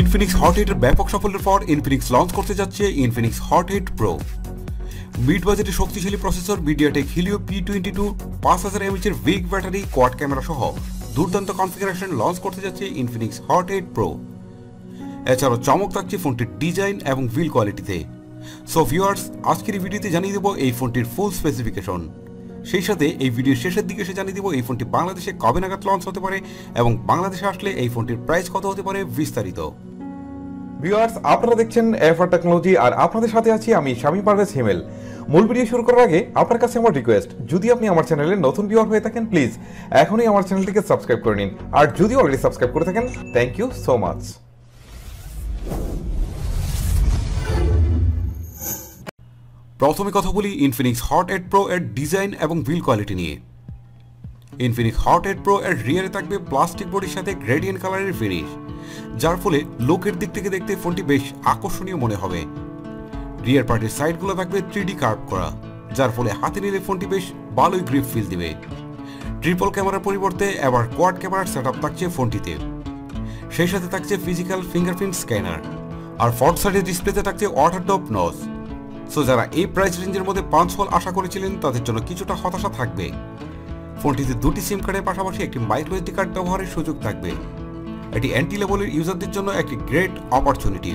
Infinix hot এইটের ব্যাপক সাফল্যের পর ইনফিনিক্স লঞ্চ করতে যাচ্ছে Infinix Hot eight Pro mid বাজেটে শক্তিশালী processor MediaTek Helio P twenty two পাঁচ হাজার এমএচের বিগ ব্যাটারি কোয়াড ক্যামেরা সহ দুর্দান্ত কনফিগারেশন লঞ্চ করতে যাচ্ছে ইনফিনিক্স হট এইট প্রো এছাড়াও চমক থাকছে ফোনটির ডিজাইন এবং বিল কোয়ালিটিতে সো ভিউয়ার্স আজকের ভিডিওতে জানিয়ে দেবো এই ফোনটির ফুল স্পেসিফিকেশন সেই সাথে এই ভিডিওর শেষের দিকে এসে জানিয়ে দেবো এই ফোনটি বাংলাদেশে কবে নাগাদ লঞ্চ হতে পারে এবং বাংলাদেশে আসলে এই ফোনটির প্রাইস কত হতে পারে বিস্তারিত। ভিউয়ার্স আপনারা দেখছেন এফআর টেকনোলজি আর আপনাদের সাথে আছি আমি স্বামী পারভেজ হিমেল। মূল ভিডিও শুরু করার আগে আপনার কাছে আমার রিকোয়েস্ট যদি আপনি আমার চ্যানেলে নতুন ভিউয়ার হয়ে থাকেন প্লিজ এখনই আমার চ্যানেলটিকে সাবস্ক্রাইব করে নিন। আর যদি অলরেডি সাবস্ক্রাইব করে থাকেন থ্যাংক ইউ সো মাচ প্রথমে কথা বলি ইনফিনিক্স হট এইট প্রো এর ডিজাইন এবং বিল কোয়ালিটি নিয়ে। ইনফিনিক্স হট এইট প্রো এর রিয়ারে থাকবে প্লাস্টিক বডির সাথে গ্রেডিয়েন্ট কালারের ফিনিশ যার ফলে লোকের দিক থেকে দেখতে ফোনটি বেশ আকর্ষণীয় মনে হবে। রিয়ার পার্টির সাইডগুলো থাকবে থ্রি কার্ভ করা, যার ফলে হাতে নিলে ফোনটি বেশ ভালোই গ্রিপ ফিল দিবে। ট্রিপল ক্যামেরার পরিবর্তে এবার কোয়াড ক্যামেরার সেট থাকছে ফোনটিতে। সেই সাথে থাকছে ফিজিক্যাল ফিঙ্গারপ্রিন্ট স্ক্যানার আর ফ্রন্ট সাইডের ডিসপ্লেতে থাকছে ওয়াটার ডপ নজ সো যারা এই প্রাইস রেঞ্জের মধ্যে পাঁচ হল আশা করেছিলেন, তাদের জন্য কিছুটা হতাশা থাকবে। ফোনটিতে দুটি সিম কার্ডের পাশাপাশি একটি মাইক্রো এসডি কার্ড ব্যবহারের সুযোগ থাকবে। এটি অ্যান্টি লেভেলের ইউজারদের জন্য একটি গ্রেট অপরচুনিটি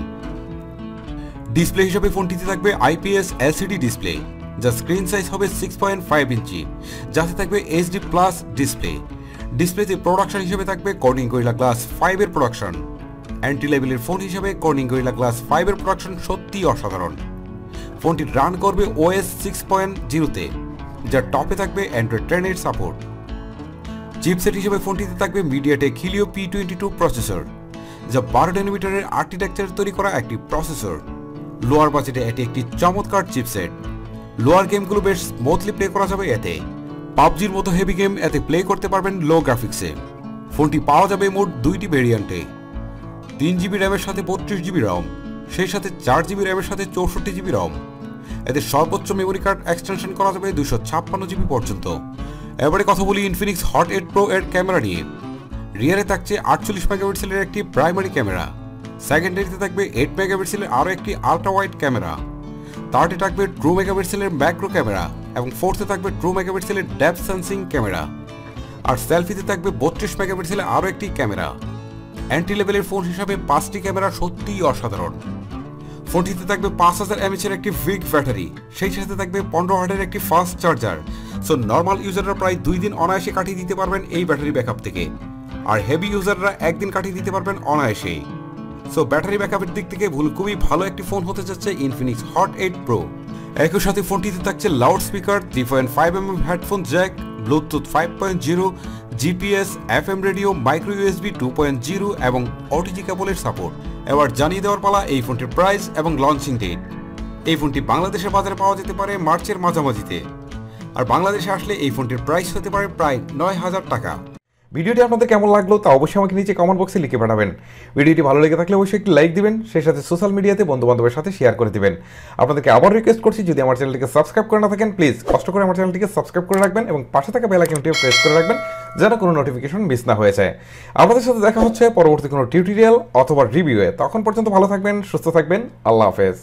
ডিসপ্লে হিসেবে ফোনটিতে থাকবে আইপিএস এলসিডি ডিসপ্লে যা স্ক্রিন সাইজ হবে সিক্স পয়েন্ট ফাইভ ইঞ্চি যাতে থাকবে এইচডি প্লাস ডিসপ্লে ডিসপ্লেতে প্রোডাকশন হিসেবে থাকবে কর্নিং গরিলা গ্লাস ফাইভের প্রোডাকশন অ্যান্টি লেভেলের ফোন হিসেবে কর্নিং গরিলা গ্লাস ফাইভের প্রোডাকশন সত্যিই অসাধারণ। ফোনটি রান করবে ওএস সিক্স পয়েন্ট জিরোতে যার টপে থাকবে অ্যান্ড্রয়েড টেনের সাপোর্ট চিপসেট হিসেবে ফোনটিতে থাকবে MediaTek Helio P twenty two processor যা বারো ডেনোমিটারের আর্কিটেকচার তৈরি করা একটি প্রসেসর লোয়ার বাজেটে এটি একটি চমৎকার চিপসেট। লোয়ার গেমগুলো বেশ স্মুথলি প্লে করা যাবে এতে। পাবজির মতো হেভি গেম এতে প্লে করতে পারবেন লো গ্রাফিক্সে ফোনটি পাওয়া যাবে মোট দুইটি ভেরিয়েন্টে তিন জিবি র্যামের সাথে বত্রিশ জিবি রম সেই সাথে চার জিবি র্যামের সাথে চৌষট্টি জিবি রম এতে সর্বোচ্চ মেমোরি কার্ড এক্সটেনশন করা যাবে দুশো ছাপ্পান্ন জিবি পর্যন্ত। এবারে কথা বলি ইনফিনিক্স হট এইট প্রো এর ক্যামেরা নিয়ে। রিয়ারে থাকছে আটচল্লিশ মেগাপিক্সেলের একটি প্রাইমারি ক্যামেরা। সেকেন্ডারিতে থাকবে এইট মেগাপিক্সেলের আরও একটি আলট্রা ওয়াইড ক্যামেরা। থার্ডে থাকবে ট্রু মেগাপিক্সেলের ম্যাক্রো ক্যামেরা এবং ফোর্থে থাকবে ট্রু মেগাপিক্সেলের ডেপ সেন্সিং ক্যামেরা। আর সেলফিতে থাকবে বত্রিশ মেগাপিক্সেলের আরও একটি ক্যামেরা। অ্যান্টি লেভেলের ফোন হিসাবে পাঁচটি ক্যামেরা সত্যিই অসাধারণ। ফোনটিতে থাকবে পাঁচ হাজার এমএচের একটি বিগ ব্যাটারি সেই সাথে থাকবে পনেরো হার্টের একটি ফাস্ট চার্জার সো নর্মাল ইউজাররা প্রায় দুই দিন অনায়াসে কাটিয়ে দিতে পারবেন এই ব্যাটারি ব্যাকআপ থেকে। আর হেভি ইউজাররা একদিন কাটিয়ে দিতে পারবেন অনায়াসেই। সো ব্যাটারি ব্যাকআপের দিক থেকে ভুল, খুবই ভালো একটি ফোন হতে যাচ্ছে ইনফিনিক্স হট এইট প্রো একই সাথে ফোনটিতে থাকছে loud speaker three point five M M headphone jack bluetooth five point zero GPS F M radio micro USB two point zero এবং ওটিজি কেবলের সাপোর্ট এবার জানিয়ে দেওয়ার পালা এই ফোনটির প্রাইস এবং লঞ্চিং ডেট এই ফোনটি বাংলাদেশের বাজারে পাওয়া যেতে পারে মার্চের মাঝামাঝিতে। আর বাংলাদেশে আসলে এই ফোনটির প্রাইস হতে পারে প্রায় নয় হাজার টাকা। ভিডিওটি আপনাদের কেমন লাগল তা অবশ্যই আমাকে নিচে কমেন্ট বক্সে লিখে পাঠাবেন। ভিডিওটি ভালো লেগে থাকলে অবশ্যই একটি লাইক দিবেন, সেই সাথে সোশ্যাল মিডিয়াতে বন্ধু বান্ধবের সাথে শেয়ার করে দিবেন। আপনাদেরকে আবার রিকোয়েস্ট করছি, যদি আমার চ্যানেলটিকে সাবস্ক্রাইব করে না থাকেন প্লিজ কষ্ট করে আমার চ্যানেলটিকে সাবস্ক্রাইব করে রাখবেন এবং পাশে থাকা বেল আইকনটিও প্রেস করে রাখবেন, যেন কোনো নোটিফিকেশন মিস না হয়ে যায়। আমাদের সাথে দেখা হচ্ছে পরবর্তী কোনো টিউটোরিয়াল অথবা রিভিউয়ে তখন পর্যন্ত ভালো থাকবেন, সুস্থ থাকবেন, আল্লাহ হাফেজ।